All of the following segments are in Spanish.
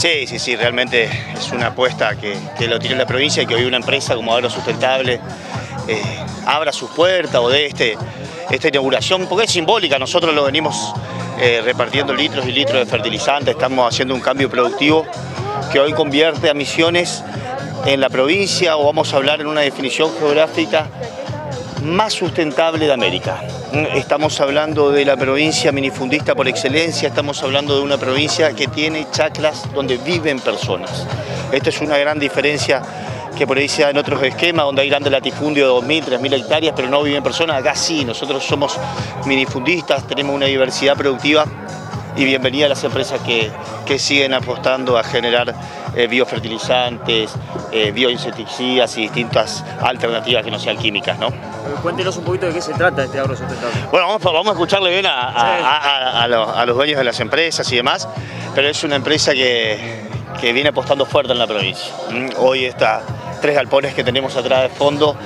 Sí, sí, sí, realmente es una apuesta que, lo tiene la provincia y que hoy una empresa como Agro Sustentable eh, abra sus puertas o de este, esta inauguración, porque es simbólica, nosotros lo venimos eh, repartiendo litros y litros de fertilizantes, estamos haciendo un cambio productivo que hoy convierte a Misiones en la provincia, o vamos a hablar en una definición geográfica, más sustentable de América. Estamos hablando de la provincia minifundista por excelencia, estamos hablando de una provincia que tiene chacras donde viven personas. Esto es una gran diferencia que por ahí sea en otros esquemas donde hay grandes latifundios de 2.000, 3.000 hectáreas, pero no viven personas. Acá sí, nosotros somos minifundistas, tenemos una diversidad productiva y bienvenida a las empresas que, siguen apostando a generar eh, biofertilizantes, eh, bioinsecticidas y distintas alternativas que no sean químicas. ¿no? Cuéntenos un poquito de qué se trata este agrosustentable. Bueno, vamos, vamos a escucharle bien a, los, dueños de las empresas y demás, pero es una empresa que, que viene apostando fuerte en la provincia. Mm, hoy está tres galpones que tenemos atrás de fondo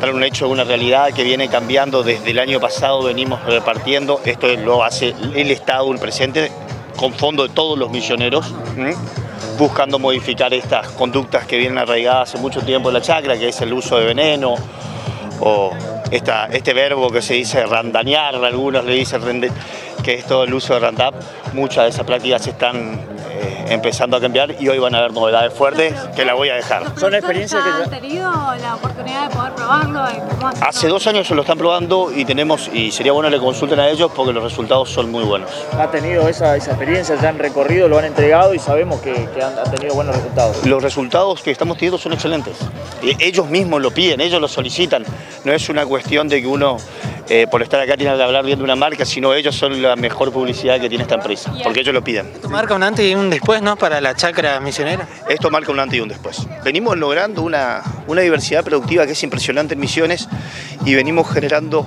para un hecho, una realidad que viene cambiando desde el año pasado, venimos repartiendo, esto lo hace el Estado, el presidente, con fondo de todos los misioneros, buscando modificar estas conductas que vienen arraigadas hace mucho tiempo en la chacra, que es el uso de veneno, o este verbo que se dice randanear, algunos le dicen que es todo el uso de Randap, muchas de esas prácticas están empezando a cambiar y hoy van a haber novedades fuertes que la voy a dejar. ¿Son experiencias que han tenido la oportunidad de poder probarlo? Hace dos años se lo están probando y tenemos y sería bueno que le consulten a ellos porque los resultados son muy buenos. ¿Ha tenido esa, experiencia, ya han recorrido, lo han entregado y sabemos que, han, tenido buenos resultados? Los resultados que estamos teniendo son excelentes. Ellos mismos lo piden, ellos lo solicitan. No es una cuestión de que uno eh, por estar acá tiene que hablar bien de una marca, sino ellos son la mejor publicidad que tiene esta empresa, porque ellos lo piden. Esto marca un antes y un después, ¿no? Para la chacra misionera. Esto marca un antes y un después. Venimos logrando una, una diversidad productiva que es impresionante en Misiones y venimos generando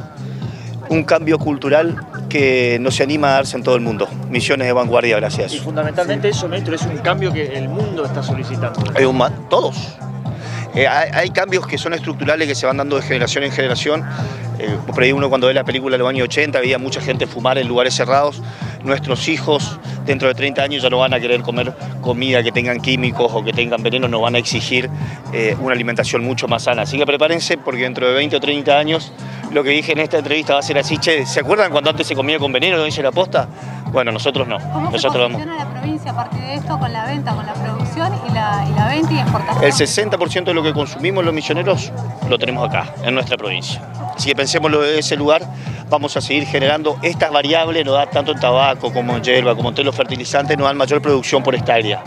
un cambio cultural que no se anima a darse en todo el mundo. Misiones de vanguardia, gracias. Y fundamentalmente eso, maestro, es un cambio que el mundo está solicitando. Hay un todos. Eh, hay, cambios que son estructurales que se van dando de generación en generación. Eh, uno cuando ve la película de los años 80 veía mucha gente fumar en lugares cerrados. Nuestros hijos dentro de 30 años ya no van a querer comer comida que tengan químicos o que tengan veneno, no van a exigir eh, una alimentación mucho más sana. Así que prepárense porque dentro de 20 o 30 años lo que dije en esta entrevista va a ser así, che, ¿se acuerdan cuando antes se comía con veneno, lo dice la posta? Bueno, nosotros no. ¿Cómo nosotros se la provincia a partir de esto con la venta, con la producción y la, y la venta y exportación? El 60% de lo que consumimos los misioneros lo tenemos acá, en nuestra provincia. Así que pensémoslo de ese lugar, vamos a seguir generando estas variables, nos da tanto en tabaco como en hierba, como en todos los fertilizantes, nos dan mayor producción por esta área.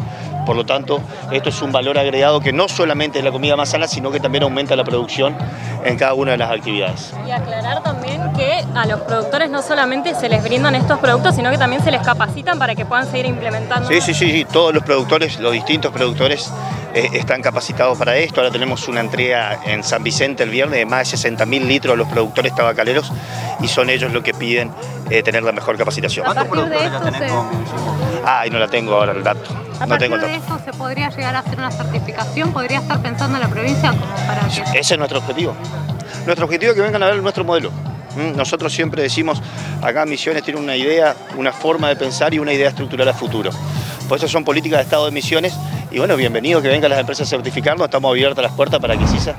Por lo tanto, esto es un valor agregado que no solamente es la comida más sana, sino que también aumenta la producción en cada una de las actividades. Y aclarar también que a los productores no solamente se les brindan estos productos, sino que también se les capacitan para que puedan seguir implementando. Sí, sí, sí, sí. todos los productores, los distintos productores eh, están capacitados para esto. Ahora tenemos una entrega en San Vicente el viernes de más de 60.000 litros a los productores tabacaleros y son ellos los que piden eh, tener la mejor capacitación. ¿Cuántos productores ya tenés Ay, no la tengo ahora el dato. A no tengo de eso se podría llegar a hacer una certificación, podría estar pensando en la provincia como para que... Ese es nuestro objetivo. Nuestro objetivo es que vengan a ver nuestro modelo. Mm, nosotros siempre decimos, acá Misiones tiene una idea, una forma de pensar y una idea estructural a futuro. Por eso son políticas de Estado de Misiones y bueno, bienvenidos que vengan las empresas a certificarnos, estamos abiertas las puertas para que CISA